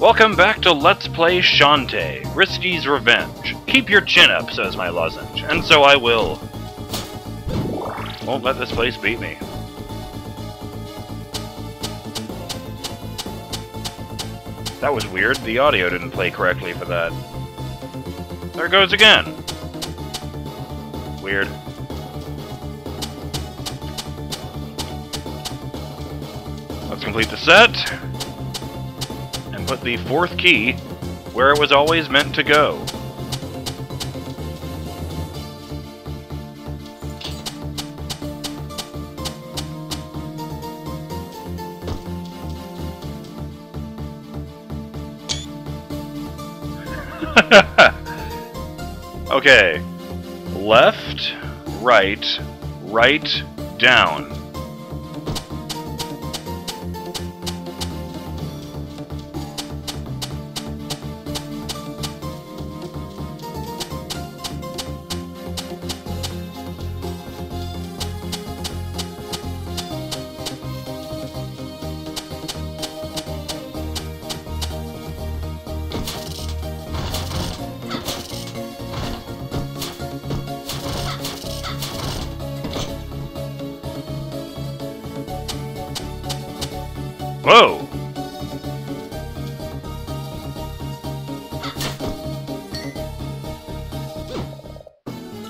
Welcome back to Let's Play Shantae, Risky's Revenge. Keep your chin up, says my lozenge, and so I will. Won't let this place beat me. That was weird, the audio didn't play correctly for that. There goes again. Weird. Let's complete the set put the fourth key where it was always meant to go. okay. Left, right, right, down. Whoa!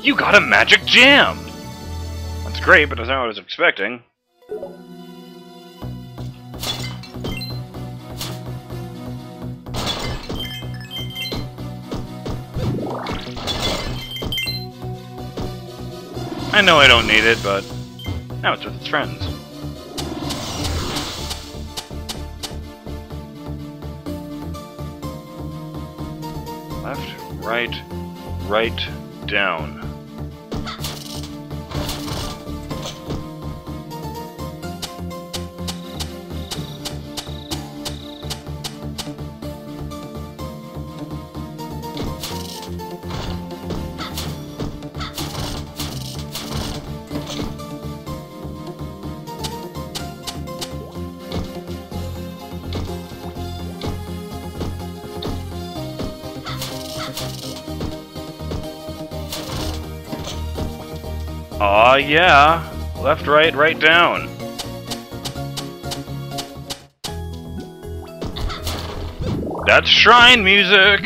You got a magic jam! That's great, but that's not what I was expecting. I know I don't need it, but now it's with its friends. Right, right, down. Yeah. Left, right, right, down. That's shrine music!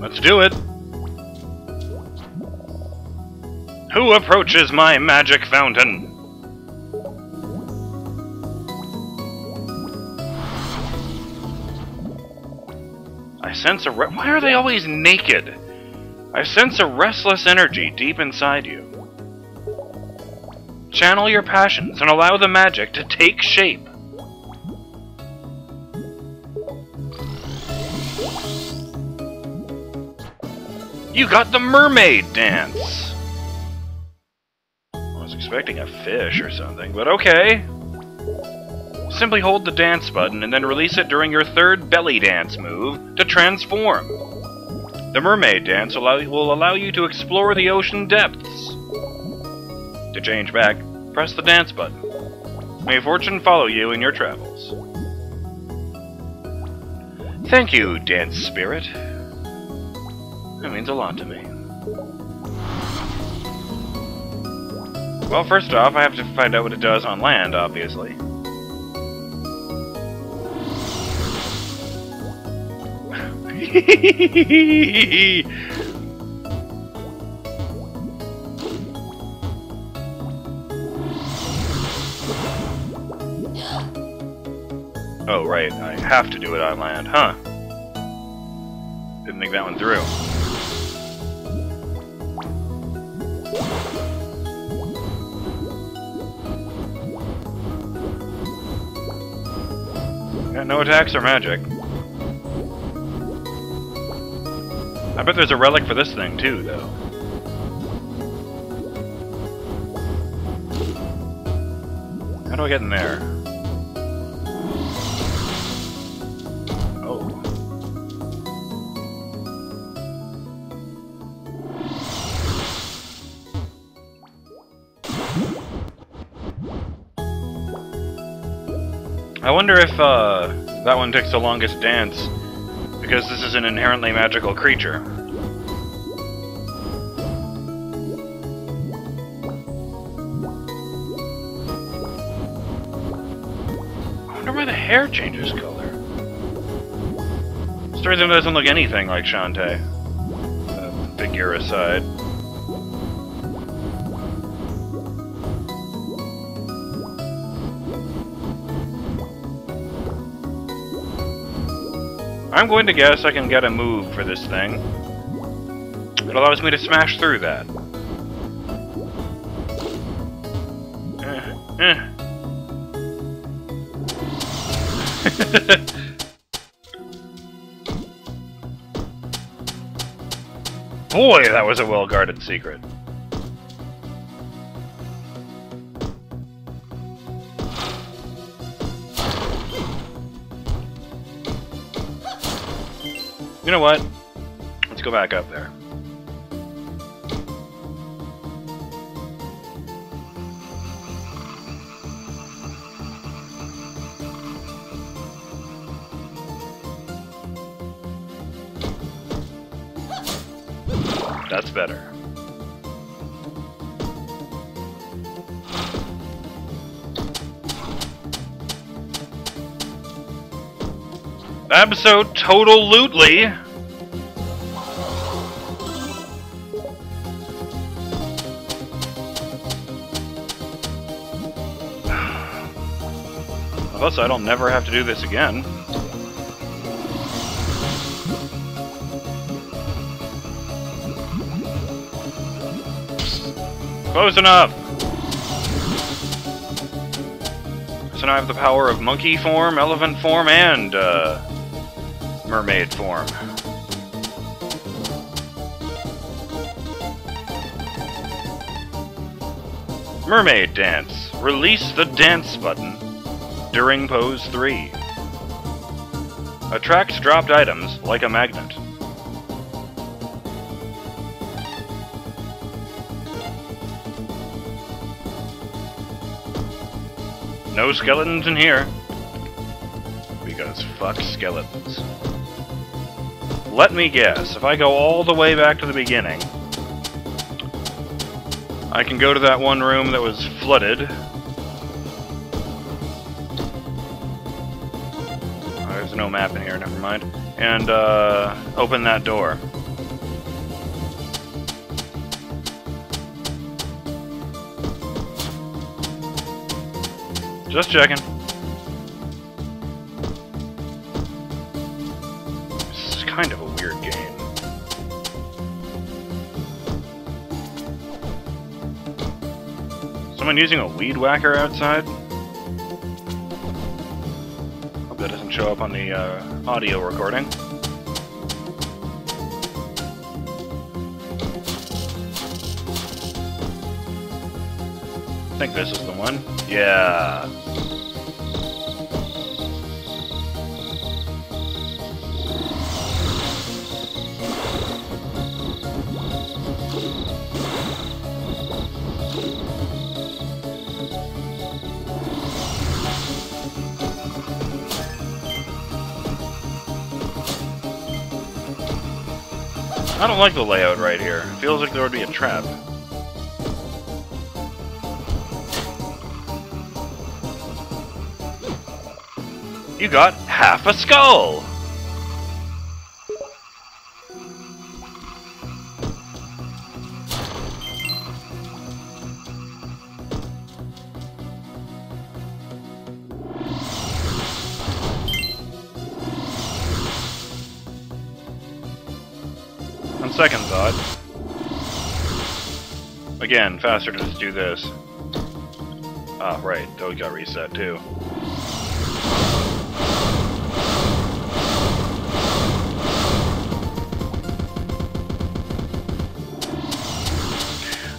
Let's do it! Who approaches my magic fountain? I sense a Why are they always naked? I sense a restless energy deep inside you. Channel your passions and allow the magic to take shape. You got the mermaid dance! Expecting a fish or something, but okay. Simply hold the dance button and then release it during your third belly dance move to transform. The mermaid dance will allow you to explore the ocean depths. To change back, press the dance button. May fortune follow you in your travels. Thank you, dance spirit. That means a lot to me. Well, first off, I have to find out what it does on land, obviously. oh, right, I have to do it on land, huh? Didn't think that one through. Got no attacks or magic. I bet there's a relic for this thing too, though. How do I get in there? I wonder if uh, that one takes the longest dance because this is an inherently magical creature. I wonder why the hair changes color. Story doesn't look anything like Shantae. Uh, figure aside. I'm going to guess I can get a move for this thing. It allows me to smash through that. Eh, eh. Boy, that was a well-guarded secret. You know what? Let's go back up there. That's better. Episode Total Lootly. Plus, I don't never have to do this again. Close enough! So now I have the power of monkey form, elephant form, and, uh, mermaid form. Mermaid Dance. Release the dance button during pose 3. Attracts dropped items like a magnet. No skeletons in here. Because fuck skeletons. Let me guess, if I go all the way back to the beginning, I can go to that one room that was flooded. Oh, there's no map in here, never mind. And, uh, open that door. Just checking. Someone using a weed whacker outside? Hope that doesn't show up on the uh, audio recording. I think this is the one. Yeah. Don't like the layout right here. It feels like there would be a trap. You got half a skull! Again, faster to just do this. Ah, right, those got reset too.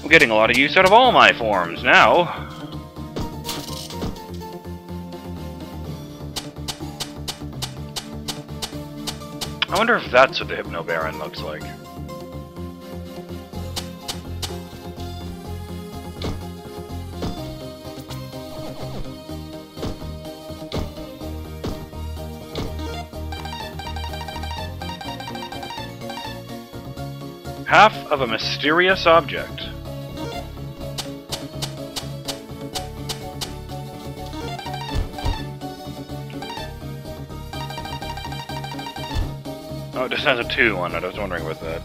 I'm getting a lot of use out of all my forms now. I wonder if that's what the Hypno Baron looks like. Half of a mysterious object. Oh, it just has a 2 on it. I was wondering what that.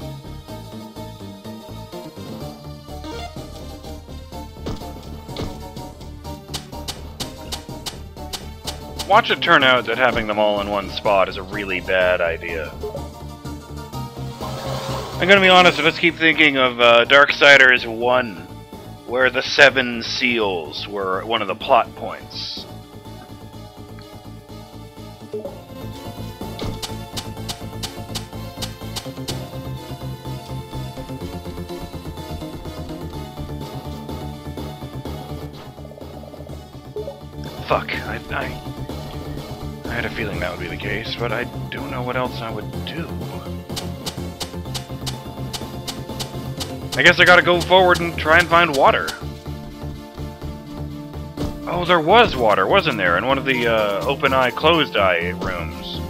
Watch it turn out that having them all in one spot is a really bad idea. I'm gonna be honest, let's keep thinking of uh, Darksiders 1, where the Seven Seals were one of the plot points. Fuck, I, I, I had a feeling that would be the case, but I don't know what else I would do. I guess I gotta go forward and try and find water. Oh, there was water, wasn't there, in one of the uh, open-eye, closed-eye rooms.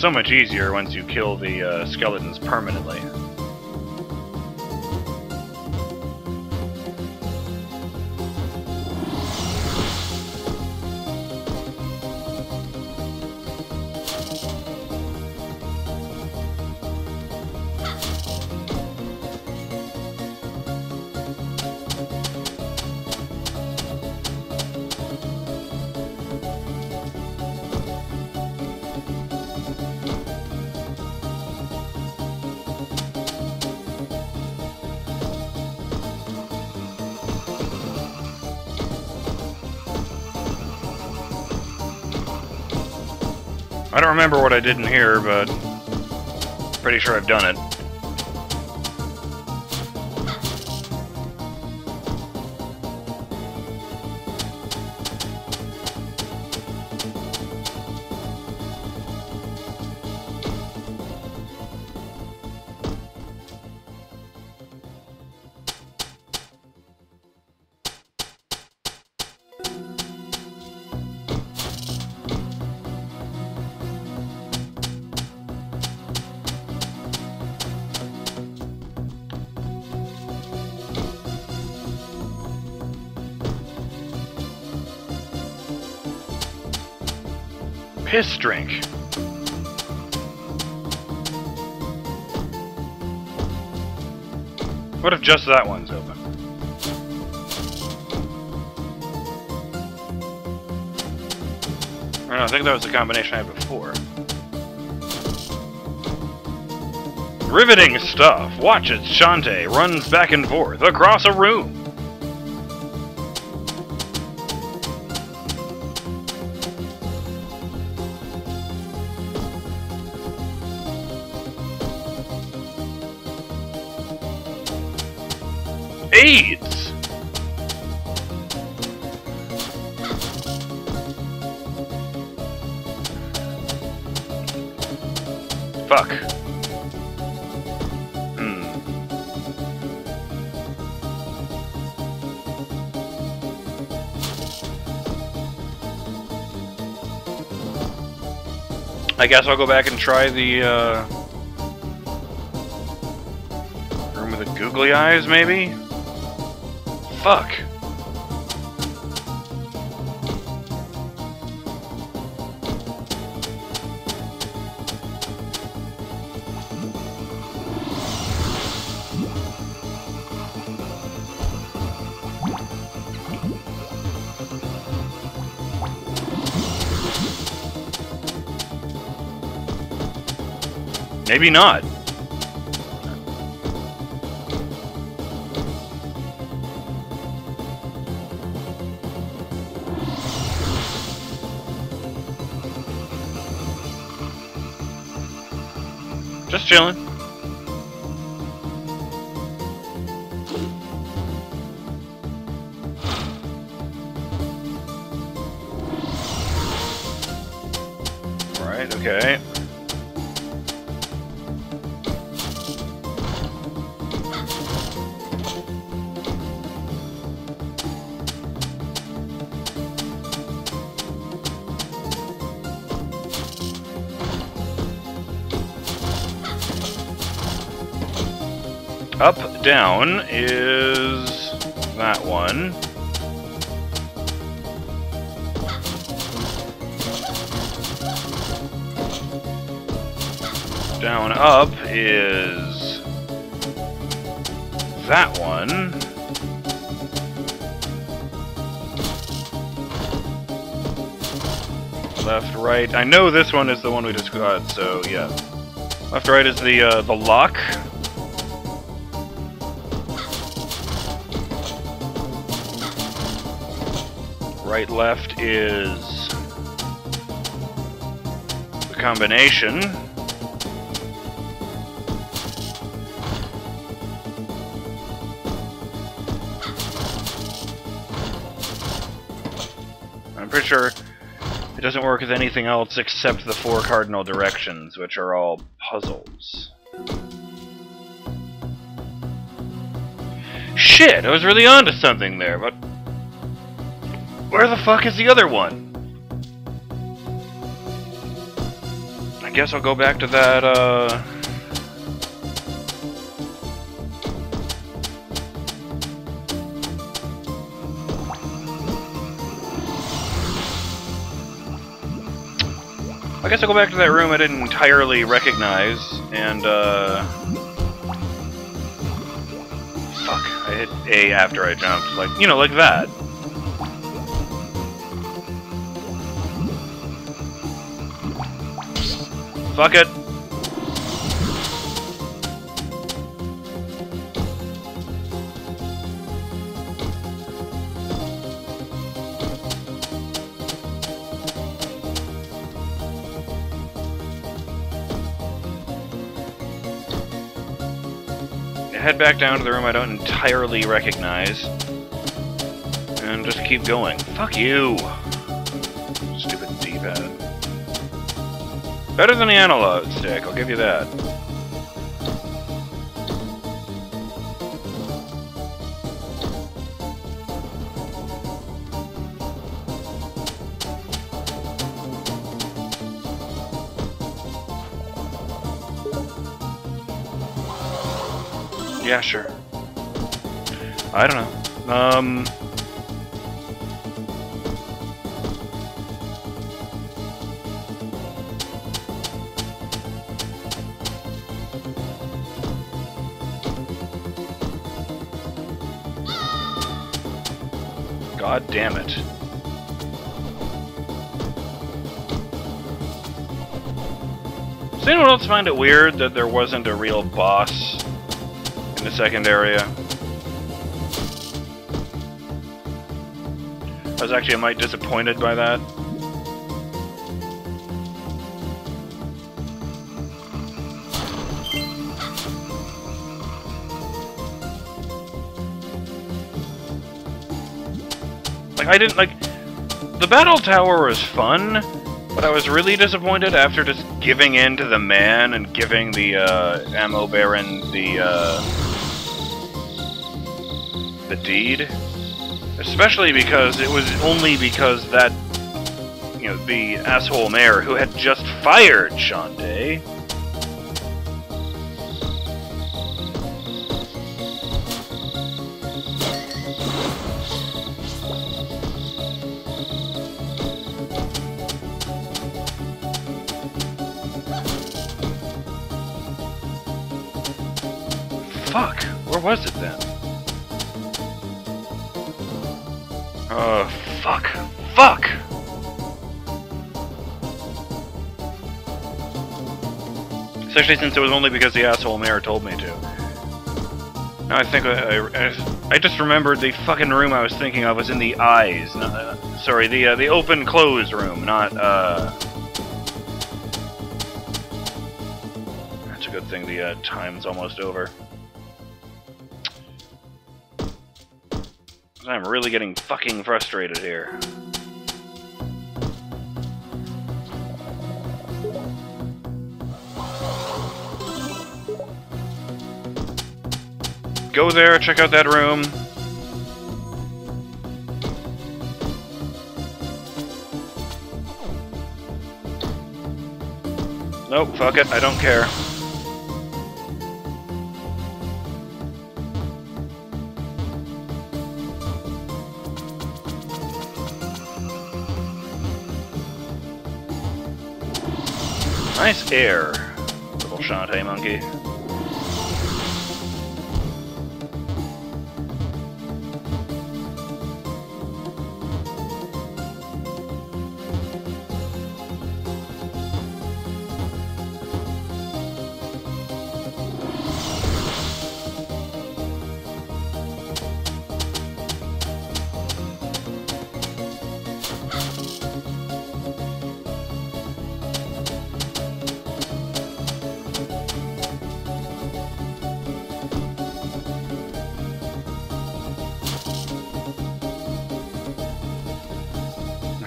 So much easier once you kill the uh, skeletons permanently. I don't remember what I did in here, but pretty sure I've done it. Piss drink. What if just that one's open? I know, I think that was the combination I had before. Riveting stuff. Watch as Shantae runs back and forth across a room. Fuck. Hmm. I guess I'll go back and try the, uh... Room with the googly eyes, maybe? Fuck. Maybe not. Just chilling. Up, down is that one. Down, up is that one. Left, right. I know this one is the one we just got, so yeah. Left, right is the uh, the lock. Right, left is the combination. I'm pretty sure it doesn't work with anything else except the four cardinal directions, which are all puzzles. Shit, I was really onto something there, but where the fuck is the other one? I guess I'll go back to that, uh... I guess I'll go back to that room I didn't entirely recognize, and, uh... Fuck, I hit A after I jumped. Like, you know, like that. Fuck it. Head back down to the room I don't entirely recognize. And just keep going. Fuck you! Better than the analog stick, I'll give you that. Yeah, sure. I don't know. Um... God damn it. Does anyone else find it weird that there wasn't a real boss in the second area? I was actually a mite disappointed by that. Like, I didn't, like, the battle tower was fun, but I was really disappointed after just giving in to the man and giving the, uh, ammo baron the, uh, the deed. Especially because it was only because that, you know, the asshole mayor who had just fired Shantae was it then? Oh, fuck. Fuck! Especially since it was only because the asshole mayor told me to. Now I think I, I, I just remembered the fucking room I was thinking of was in the eyes. Not, uh, sorry, the uh, the open close room, not uh. That's a good thing. The uh, time's almost over. I'm really getting fucking frustrated here. Go there, check out that room. Nope, fuck it, I don't care. Nice air, little Shantae monkey.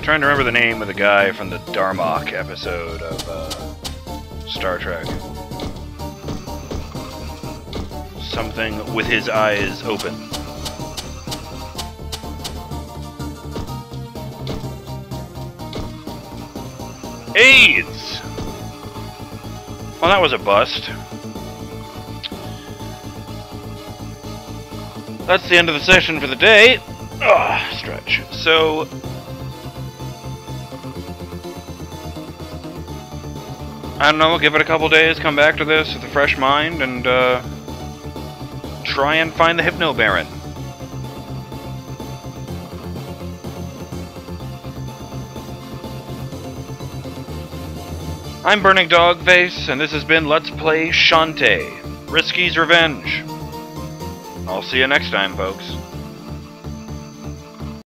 Trying to remember the name of the guy from the Darmok episode of uh, Star Trek. Something with his eyes open. AIDS! Well, that was a bust. That's the end of the session for the day. Ugh, stretch. So, I don't know, give it a couple days, come back to this with a fresh mind, and uh, try and find the Hypno Baron. I'm Burning Dogface, and this has been Let's Play Shantae, Risky's Revenge. I'll see you next time, folks.